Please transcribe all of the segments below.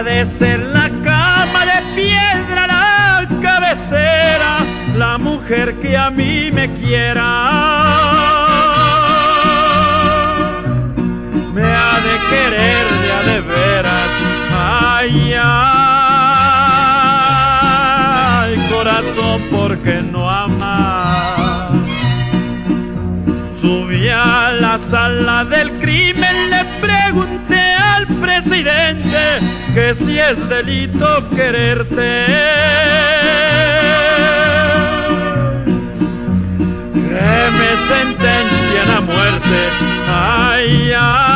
de ser la cama de piedra la cabecera, la mujer que a mí me quiera. Me ha de querer de de veras, ay, ay, corazón, porque no ama. Subí a la sala del crimen, le pregunté al presidente que si es delito quererte. Que me sentencian a muerte. Ay, ay.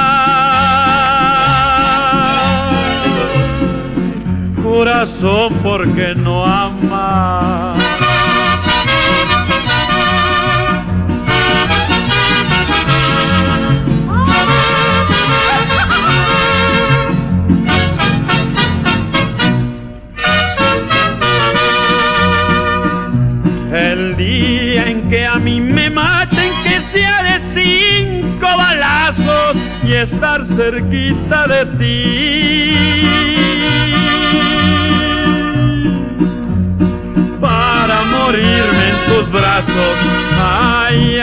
Corazón, porque no ama. Día en que a mí me maten, que sea de cinco balazos y estar cerquita de ti. Para morirme en tus brazos, ay.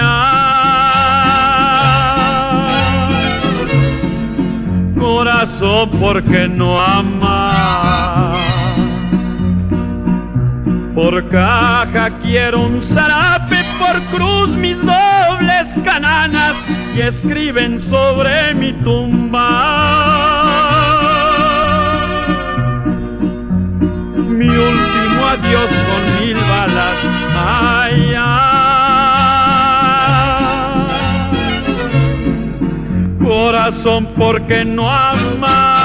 Corazón, porque no ama. Por caja quiero un zarape, por cruz mis dobles cananas y escriben sobre mi tumba. Mi último adiós con mil balas, ay, ay. Corazón porque no ama.